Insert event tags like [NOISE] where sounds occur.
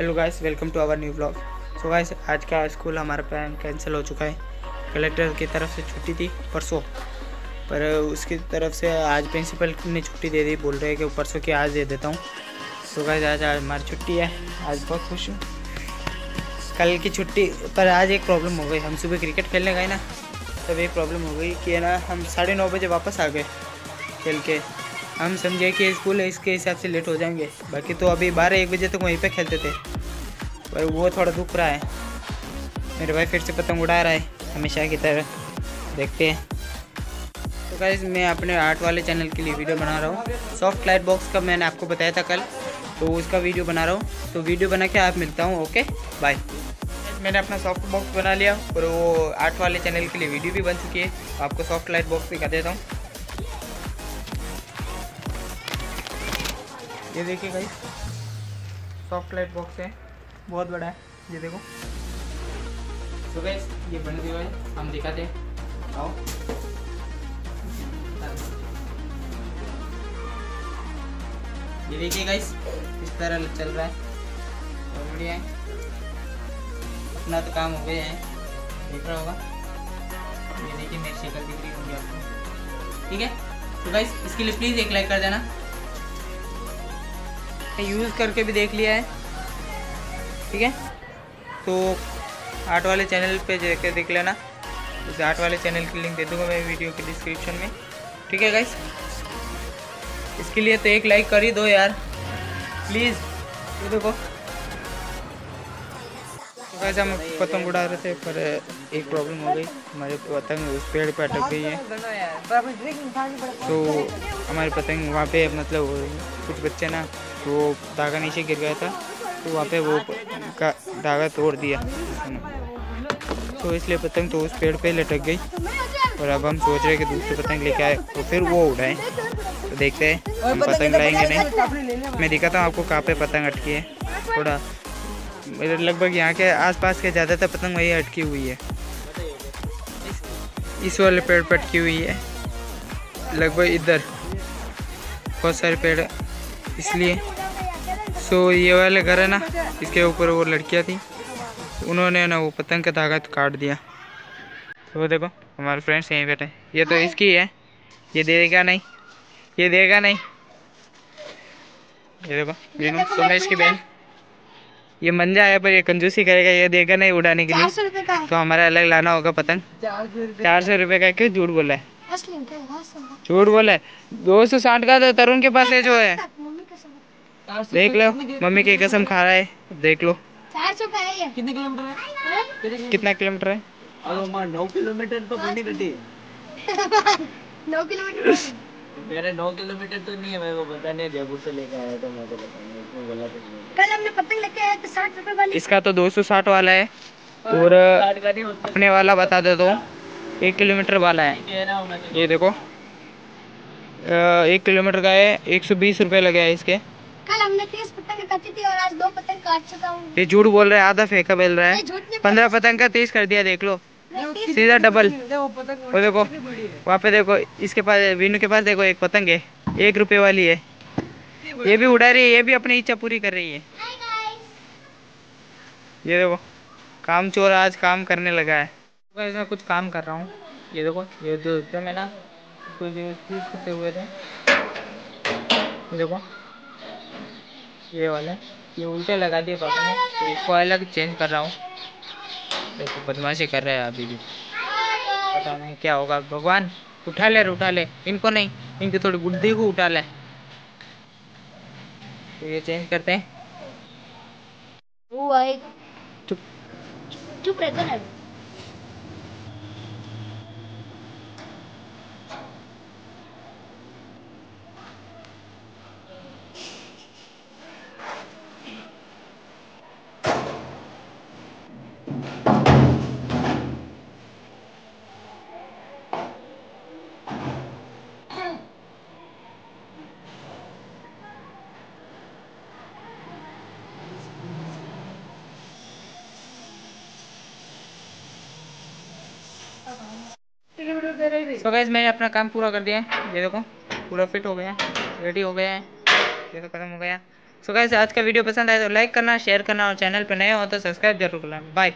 Guys welcome to our new blog so guys आज का school हमारा प्लान कैंसिल हो चुका है। कलेक्टर की तरफ़ से छुट्टी थी परसों। पर उसकी तरफ़ से आज प्रिंसिपल ने छुट्टी दे दी, बोल रहे हैं कि परसों की आज दे देता हूँ। सो गाइस आज आज हमारी छुट्टी है। आज बहुत खुश हूँ। कल की छुट्टी, पर आज एक प्रॉब्लम हो गई। हम सुबह क्रिकेट खेलने गए ना, तब एक प्रॉब्लम हो गई कि ना, हम साढ़े नौ बजे वापस आ गए खेल के। हम समझे कि स्कूल इसके हिसाब से लेट हो जाएँगे। बाकी तो अभी बारह एक बजे तक तो वहीं पे खेलते थे। पर वो थोड़ा दुख रहा है। मेरे भाई फिर से पतंग उड़ा रहा है, हमेशा की तरह। देखते हैं। तो गाइस मैं अपने आर्ट वाले चैनल के लिए वीडियो बना रहा हूँ। सॉफ्ट लाइट बॉक्स का मैंने आपको बताया था कल। तो उसका वीडियो बना रहा हूँ। तो वीडियो बना के आप मिलता हूँ ओके बाय मैंने अपना सॉफ्ट बॉक्स बना लिया, और वो आर्ट वाले चैनल के लिए वीडियो भी बन चुकी है। आपको सॉफ्ट लाइट बॉक्स दिखा देता हूँ। ये देखिए भाई सॉफ्ट लाइट बॉक्स है। बहुत बड़ा है ये देखो। तो गाइस ये बन गया है हम दिखाते हैं। आओ। ये देखिए गाइस इस तरह चल रहा है। बहुत बढ़िया है। अपना तो काम हो गया है। देख रहा होगा। ये देखिए मेरी शक्ल दिख रही होगी आपको ठीक है? तो गाइस इसके लिए प्लीज़ एक लाइक कर देना। यूज़ करके भी देख लिया है। ठीक है? तो आर्ट वाले चैनल पे जाकर देख लेना। उस आर्ट वाले चैनल की लिंक दे दूँगा मैं वीडियो के डिस्क्रिप्शन में। ठीक है गाइस इसके लिए तो एक लाइक कर ही दो यार। प्लीज़ ये देखो। वैसे हम पतंग उड़ा रहे थे, पर एक प्रॉब्लम हो गई। हमारे पतंग उस पेड़ पे अटक गई है। तो हमारे पतंग वहाँ पे मतलब कुछ बच्चे ना, वो धागा नीचे गिर गया था। तो वहाँ पे वो का धागा तोड़ दिया। तो इसलिए पतंग तो उस पेड़ पे लटक गई। और अब हम सोच रहे हैं कि दूसरी पतंग लेके आए तो फिर वो उड़ाएँ। तो देखते हैं हम पतंग लाएँगे नहीं। मैं दिखाता हूँ आपको कहाँ पे पतंग अटकी है। थोड़ा मेरे लगभग यहाँ के आसपास के ज़्यादातर पतंग वही अटकी हुई है। इस वाले पेड़ पर अटकी हुई है। लगभग इधर बहुत सारे पेड़ इसलिए सो ये वाले घर है ना इसके ऊपर वो लड़कियाँ थी। उन्होंने ना वो पतंग का धागा काट दिया। तो वो देखो हमारे फ्रेंड्स यहीं बैठे ये तो इसकी है ये देगा नहीं ये देगा नहीं। ये देखो बीनू तो इसकी बहन। ये मंजा है पर ये कंजूसी करेगा ये देगा नहीं उड़ाने के लिए। तो हमारा अलग लाना होगा पतंग। चार सौ रुपये। का क्यों झूठ बोला है? झूठ बोला है। दो सौ साठ का तो तरुण के पास है जो है। देख लो मम्मी की कसम खा रहा है। देख लो। कितने किलोमीटर है? कितना किलोमीटर है? नौ किलोमीटर तो बनी बेटी [LAUGHS] नौ किलोमीटर मेरे नौ किलोमीटर तो नहीं है मेरे को पता नहीं जयपुर से लेके आया तो मैं तो पता बोला तो कल हमने पतंग लेके आए थे साठ रुपए वाली। इसका तो 260 वाला है और साठ का नहीं होता। अपने वाला बता दे हूँ एक किलोमीटर वाला है। चाहिए ये देखो। एक किलोमीटर का है एक सौ बीस रुपये लगे हैं इसके। कल हमने तीस पतंग काटी थी और आज दो पतंग काट चुका हूँ। ये झूठ बोल रहा है आधा फेंका बेल रहा है। पंद्रह पतंग का तीस कर दिया देख लो। सीधा डबल वो देखो वहाँ पे देखो इसके पास वीनू के पास देखो एक पतंग है एक रुपए वाली है। ये भी उड़ा रही है ये भी अपनी इच्छा पूरी कर रही है। ये देखो काम चोर आज काम करने लगा है। तो कुछ काम कर रहा हूँ। ये देखो ये जो मैं ना कुछ करते हुए थे। ये देखो ये वाला ये उल्टे लगा दिए पापा ने। तो इसको अलग चेंज कर रहा हूँ। देखो, बदमाशी कर रहा है अभी भी। पता नहीं क्या होगा। भगवान, उठा ले उठा ले। इनको नहीं, इनकी थोड़ी बुद्धि को उठा ले। तो ये चेंज करते हैं। चुप। चुप रहते ना तो गैस मैंने अपना काम पूरा कर दिया है। ये देखो, पूरा फिट हो गया रेडी हो गया है। ये तो खत्म हो गया। सो गैस आज का वीडियो पसंद आया तो लाइक करना शेयर करना और चैनल पर नए हो तो सब्सक्राइब ज़रूर करना। बाय